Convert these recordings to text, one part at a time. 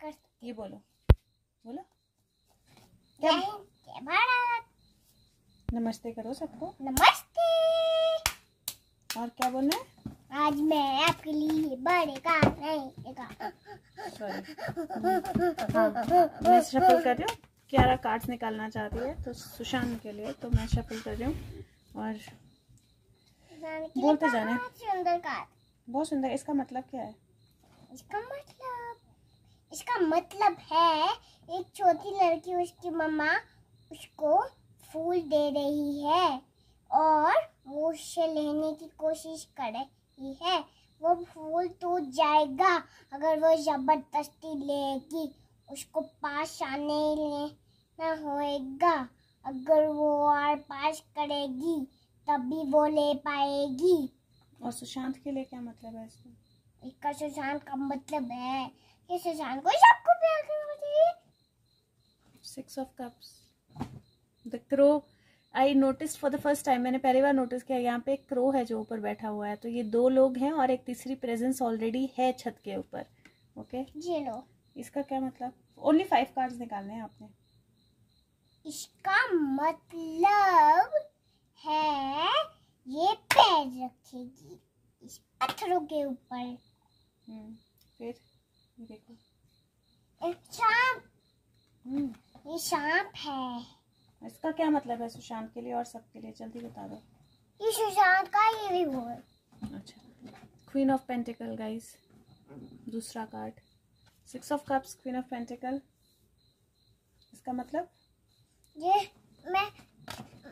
कर ये बोलो। बोलो। भारत नमस्ते करो सबको। नमस्ते। और क्या बोलना है? आज मैं आपके लिए बड़े का नहीं सॉरी मैं शफल कर रही हूँ। क्यारा कार्ड्स निकालना चाहती है तो सुशांत के लिए तो मैं शफल कर रही हूँ। और बोलते जाने। सुंदर कार्ड बहुत सुंदर इसका मतलब क्या है? इसका मतलब इसका मतलब है एक छोटी लड़की उसकी मम्मा उसको फूल दे रही है और वो उससे लेने की कोशिश कर रही है। वो फूल टूट जाएगा अगर वो ज़बरदस्ती लेगी उसको पास आने लेना होएगा। अगर वो और पास करेगी तभी वो ले पाएगी। और सुशांत के लिए क्या मतलब है इसका इसका सुशांत का मतलब है कि सुशांत को सबको प्यार करना चाहिए six of cups the crow I notice for the first time मैंने पहली बार नोटिस किया यहाँ पे एक क्रो है जो ऊपर बैठा हुआ है तो ये दो लोग हैं और एक तीसरी प्रेजेंस ऑलरेडी है छत के ऊपर ओके ये लो। इसका क्या मतलब? ओनली फाइव कार्ड्स निकालने हैं आपने। इसका मतलब है ये पैर रखेगी इस पत्थरों के ऊपर। हम्म, फिर? ये देखो। एक सांप। ये सांप है। इसका क्या मतलब है सुशांत के लिए और सबके लिए? जल्दी बता दो। ये सुशांत का ये भी है। अच्छा। क्वीन ऑफ़ पेंटिकल गाइस दूसरा card six of cups queen of pentacle इसका मतलब? ये मैं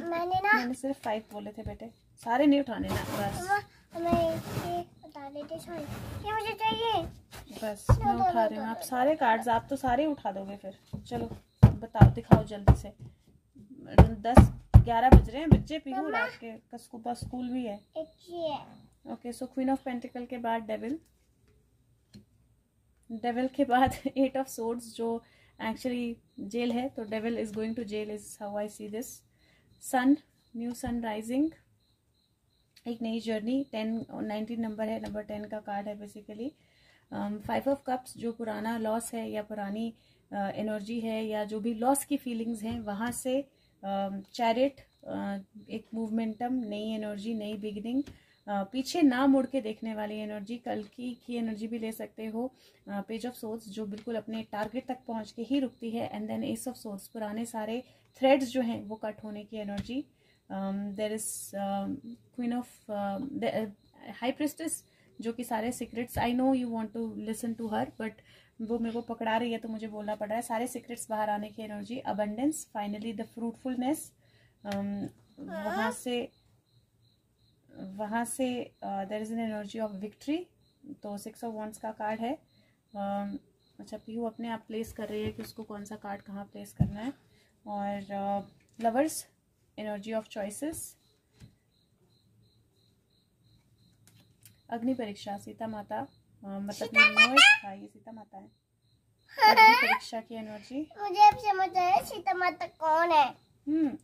मैंने ना मैंने सिर्फ़ फाइव बोले थे बेटे। सारे नहीं उठाने ना बस। मम्मा, हमें ये बता देते सॉरी। ये मुझे चाहिए। बस मैं उठा रही हूँ। आप सारे कार्ड्स आप तो सारे उठा दोगे फिर। चलो बताओ दिखाओ जल्दी से। दस ग्यारह बज रहे हैं। बच्चे पीहू रात के कस स्कूल भी है। है okay so queen of pentacle के बाद डेविल डेविल के बाद एट ऑफ़ सोर्ड्स जो एक्चुअली जेल है तो devil is going to jail is how I see this sun new sun rising एक नई जर्नी टेन नाइनटीन नंबर है नंबर टेन का कार्ड है बेसिकली फाइव ऑफ़ कप्स जो पुराना लॉस है या पुरानी एनर्जी uh, है या जो भी लॉस की फीलिंग्स हैं वहाँ से चैरिट uh, एक मूवमेंटम नई एनर्जी नई बिगिनिंग पीछे ना मुड़ के देखने वाली एनर्जी कल की की एनर्जी भी ले सकते हो। पेज ऑफ़ सोर्स जो बिल्कुल अपने टारगेट तक पहुँच के ही रुकती है and then ace of swords पुराने सारे थ्रेड्स जो हैं वो कट होने की energy there is queen of high priestess जो कि सारे secrets I know you want to listen to her but वो मेरे को पकड़ा रही है तो मुझे बोलना पड़ रहा है। सारे सीक्रेट्स बाहर आने की energy abundance finally the fruitfulness वहाँ से वहाँ से there is an energy of victory तो सिक्स ऑफ़ वॉन्ट्स का कार्ड है। Um, अच्छा पीहू अपने आप प्लेस कर रही है कि उसको कौन सा कार्ड कहाँ प्लेस करना है। और लवर्स एनर्जी ऑफ़ चॉइसेस अग्नि परीक्षा सीता माता मतलब था ये सीता माता है। अग्नि परीक्षा की एनर्जी मुझे अब समझ आया सीता माता कौन है। हम्म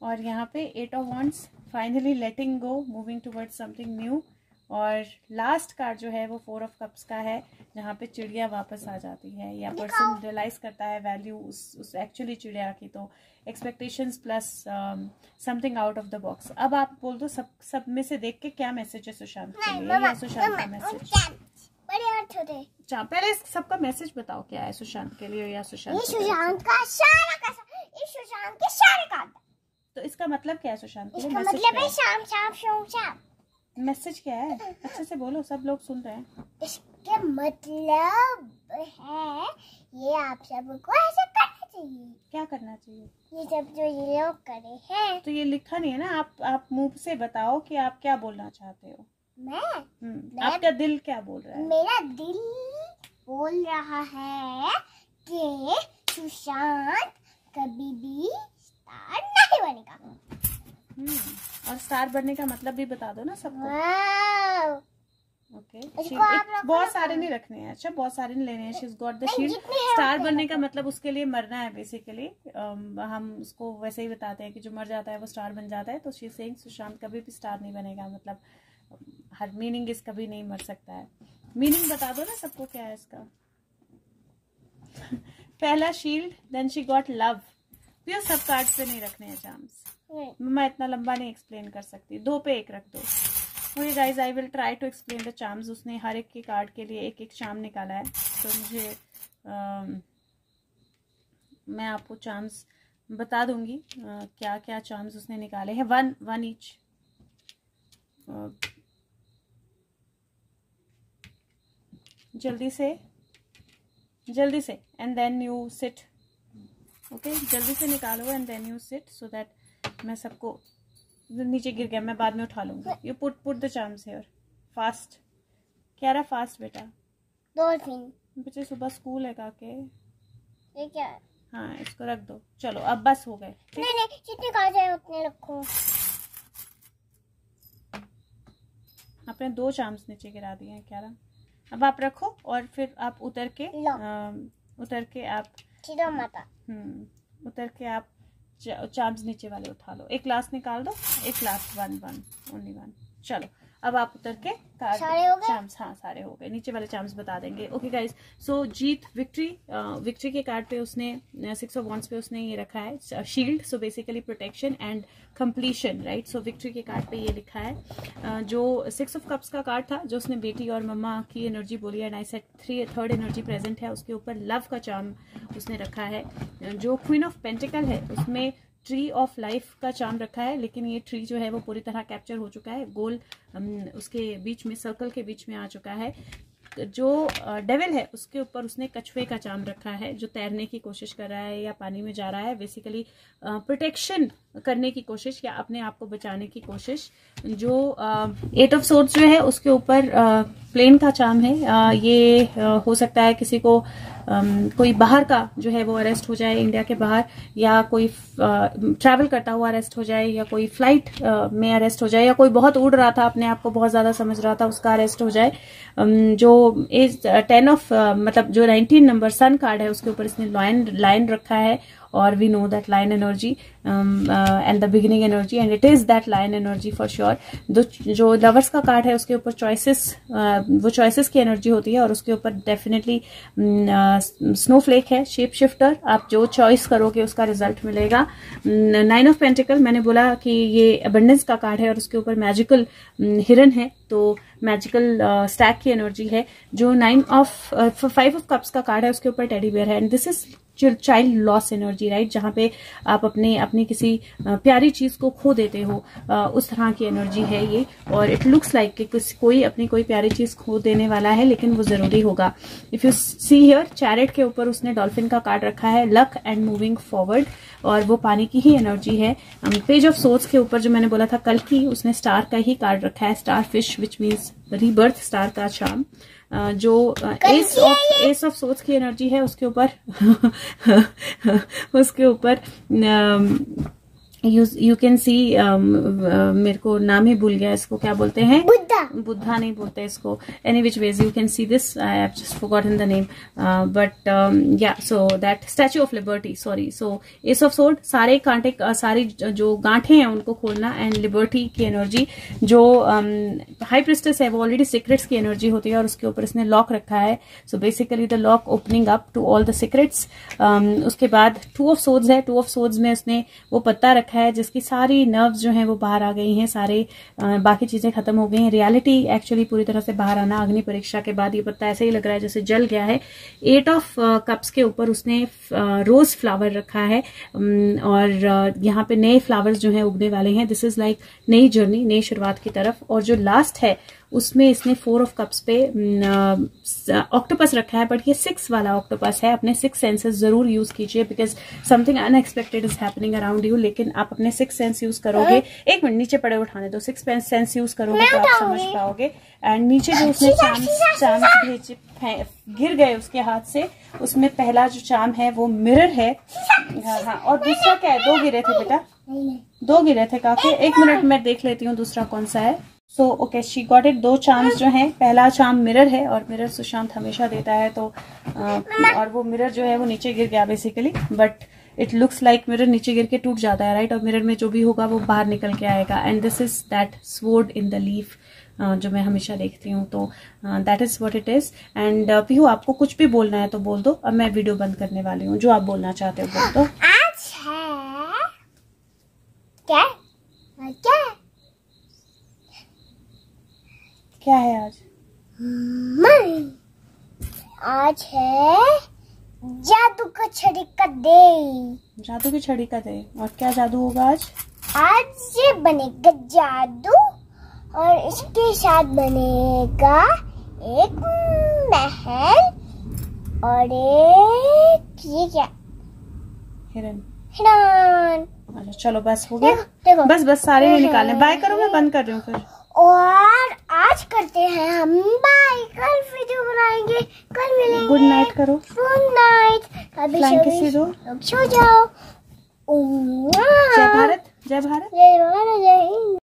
और यहाँ पे eight of wands finally letting go moving towards something new और लास्ट कार्ड जो है वो फोर ऑफ़ कप्स का है जहाँ पे चिड़िया वापस आ जाती है या पर्सन रियलाइज़ करता है वैल्यू उस उस एक्चुअली चिड़िया की तो expectations plus something out of the box अब आप बोल दो सब सब में से देख के क्या मैसेज है सुशांत के लिए या सुशांत का मैसेज अच्छा पहले सबका मैसेज बताओ क्या है सुशांत के लिए या सुशांत? सुशांत का सारा का सुशांत के सारे कार्ड तो इसका मतलब क्या है सुशांत के लिए? इसका मतलब है? शाम शाम शाम शाम। मैसेज क्या है? अच्छे से बोलो सब लोग सुन रहे हैं। इसके मतलब है ये आप सबको ऐसा करना चाहिए। क्या करना चाहिए? ये सब जो ये लोग करे हैं। तो ये लिखा नहीं है ना? आप आप मुँह से बताओ कि आप क्या बोलना चाहते हो। मैं? हम्म, मैं- आपका दिल क्या बोल रहा है? मेरा दिल बोल रहा है कि सुशांत कभी भी स्टार नहीं बनेगा। और स्टार बनने का मतलब भी बता दो ना सबको। ओके बहुत सारे नहीं रखने हैं अच्छा बहुत सारे नहीं लेने हैं she got the shield star बनने का मतलब उसके लिए मरना है बेसिकली हम उसको वैसे ही बताते हैं कि जो मर जाता है वो स्टार बन जाता है तो शी सेइंग सुशांत कभी भी स्टार नहीं बनेगा मतलब um, हर मीनिंग इस कभी नहीं मर सकता है। मीनिंग बता दो ना सबको क्या है इसका। पहला shield then she got love ये सब कार्ड पे नहीं रखने हैं नहीं मैं इतना लंबा नहीं एक्सप्लेन कर सकती। दो पे एक रख दो। Okay guys I will try to explain the charms उसने हर एक के कार्ड के लिए एक एक चार्म निकाला है। तो मुझे अम, मैं आपको चार्म्स बता दूँगी अ, क्या क्या चार्म्स उसने निकाले हैं। वन वन ईच जल्दी से जल्दी से and then you sit okay जल्दी से निकालो and then you sit so that मैं सबको नीचे गिर गया मैं बाद में उठा लूँगी। You put put the charms here fast क्या रहा फास्ट बेटा। डॉल्फिन बच्चे सुबह स्कूल है काके। ये क्या? है हाँ इसको रख दो। चलो अब बस हो गए। नहीं नहीं जितने कार्ड है उतने रखो। आपने दो चार्म्स नीचे गिरा दिए हैं क्या अब आप रखो और फिर आप उतर के। अम, उतर के आप माता। हम्म उतर के आप चा- चार्म्स नीचे वाले उठा लो। एक लास्ट निकाल दो, एक last one one only one चलो। अब आप उतर के सारे हो गए? चार्म्स हाँ सारे हो गए। नीचे वाले चार्म्स बता देंगे। ओके गाइस सो जीत विक्ट्री विक्ट्री के कार्ड पे उसने सिक्स ऑफ़ वॉन्ट्स पे उसने ये रखा है। Shield so basically protection and completion right so victory के कार्ड पे ये लिखा है। अ, जो सिक्स ऑफ़ कप्स का कार्ड था जो उसने बेटी और मम्मा की एनर्जी बोली and I set three third energy present है उसके ऊपर लव का चार्म उसने रखा है। जो क्वीन ऑफ़ पेंटिकल है उसमें ट्री ऑफ़ लाइफ का चार्म रखा है लेकिन ये ट्री जो है वो पूरी तरह कैप्चर हो चुका है। गोल उसके बीच में सर्कल के बीच में आ चुका है। जो डेविल है उसके ऊपर उसने कछुए का चाम रखा है जो तैरने की कोशिश कर रहा है या पानी में जा रहा है। बेसिकली प्रोटेक्शन करने की कोशिश या अपने आप को बचाने की कोशिश। जो एट ऑफ़ सोर्स जो है उसके ऊपर प्लेन का चाम है। अ, ये अ, हो सकता है किसी को कोई बाहर का जो है वो अरेस्ट हो जाए इंडिया के बाहर, या कोई ट्रैवल करता हुआ अरेस्ट हो जाए, या कोई फ़्लाइट में अरेस्ट हो जाए, या कोई बहुत उड़ रहा था, अपने आप को बहुत ज़्यादा समझ रहा था, उसका अरेस्ट हो जाए। जो इस टेन ऑफ़ मतलब जो नाइनटीन नंबर सन कार्ड है, उसके ऊपर इसने लाइन लाइन रखा है और we know that line energy and the beginning energy and it is that line energy for sure जो लवर्स का कार्ड है, उसके ऊपर चॉइसेस वो चॉइसेस की एनर्जी होती है और उसके ऊपर डेफिनेटली स्नोफ्लेक है शेप शिफ्टर आप जो चॉइस करोगे, उसका रिज़ल्ट मिलेगा. नाइन ऑफ़ पेंटिकल मैंने बोला कि ये अबंडेंस का कार्ड है और उसके ऊपर मैजिकल हिरन है तो मैजिकल स्टैक की एनर्जी है. जो nine of five of cups का कार्ड है, उसके ऊपर टेडी बेयर है. And this is child loss energy right जहाँ पे आप अपने अपनी किसी प्यारी चीज़ को खो देते हो उस तरह की एनर्जी है ये। और इट लुक्स लाइक कि कोई अपनी कोई प्यारी चीज़ खो देने वाला है लेकिन वो ज़रूरी होगा। If you see here chariot के ऊपर उसने डॉल्फिन का कार्ड रखा है लक एंड मूविंग फॉरवर्ड और वो पानी की ही एनर्जी है। पेज ऑफ़ सोर्स के ऊपर जो मैंने बोला था कल की उसने स्टार का ही कार्ड रखा है star fish which means rebirth star का शाम। अ, जो एस ऑफ़ एस ऑफ़ सोच की एनर्जी है उसके ऊपर उसके ऊपर यू यू कैन सी मेरे को नाम ही भूल गया इसको क्या बोलते हैं? बुद्धा। बुद्धा नहीं बोलते इसको। Any which ways you can see this I have just forgotten the name but yeah so that statue of liberty sorry so ace of sword सारे कांटे uh, सारी जो गांठे हैं उनको खोलना एंड लिबर्टी की एनर्जी जो हाई प्रिस्टेस है वो ऑलरेडी सीक्रेट्स की एनर्जी होती है और उसके ऊपर इसने लॉक रखा है। So basically the lock opening up to all the secrets उसके बाद टू ऑफ़ सोर्ड्स है टू ऑफ़ सोर्ड्स में उसने वो पत्ता रखा है जिसकी सारी नर्व्स जो हैं वो बाहर आ गई हैं सारे आ, बाकी चीज़ें खत्म हो गई हैं। रियलिटी एक्चुअली पूरी तरह से बाहर आना अग्नि परीक्षा के बाद ये पत्ता ऐसे ही लग रहा है जैसे जल गया है। एट ऑफ़ कप्स के ऊपर उसने रोज फ्लावर रखा है। और यहाँ पे नए फ्लावर्स जो है उगने वाले हैं। दिस इज़ लाइक नई जर्नी नई शुरुआत की तरफ़। और जो लास्ट है उसमें इसने फोर ऑफ़ कप्स पे ऑक्टोपस रखा है बट ये सिक्स वाला ऑक्टोपस है अपने सिक्स सेंसेस ज़रूर यूज़ कीजिए because something unexpected is happening around you लेकिन आप अपने सिक्स सेंस यूज़ करोगे। एक मिनट नीचे पड़े उठाने दो सिक्स सेंस यूज़ करोगे तो आप समझ पाओगे। एंड नीचे जो उसने भेजे गिर गए उसके हाथ से उसमें पहला जो चाम है वो मिरर है। हाँ हाँ और दूसरा क्या है? दो गिरे थे बेटा। दो गिरे थे काफ़ी। एक मिनट मैं देख लेती हूँ दूसरा कौन सा है। So okay she got it दो चार्म्स जो हैं पहला चार्म मिरर है और मिरर सुशांत हमेशा देता है तो अ, और वो मिरर जो है वो नीचे गिर गया basically but it looks like mirror नीचे गिर के टूट जाता है राइट और मिरर में जो भी होगा वो बाहर निकल के आएगा. And this is that sword in the leaf जो मैं हमेशा देखती हूँ तो that is what it is and Pihu आपको कुछ भी बोलना है तो बोल दो अब मैं वीडियो बंद करने वाली हूँ जो आप बोलना चाहते हो बोल दो. आज है क्या? क्या? क्या है आज? आज है जादू का छड़ी का डे जादू की छड़ी का दे। और क्या जादू होगा आज? आज ये बनेगा जादू और इसके साथ बनेगा एक महल और एक ये क्या? हिरन। हिरन। अच्छा चलो बस हो गया। देखो देखो। बस बस सारे निकालने। बाय करो मैं बंद कर रही हूँ फिर। और आज करते हैं हम। बाय कल वीडियो बनाएँगे। कल मिलेंगे। गुड नाइट करो। गुड नाइट अभी फ्लाइंग किसी दो? सो जाओ। जय भारत। जय भारत। जय भारत जय हिंद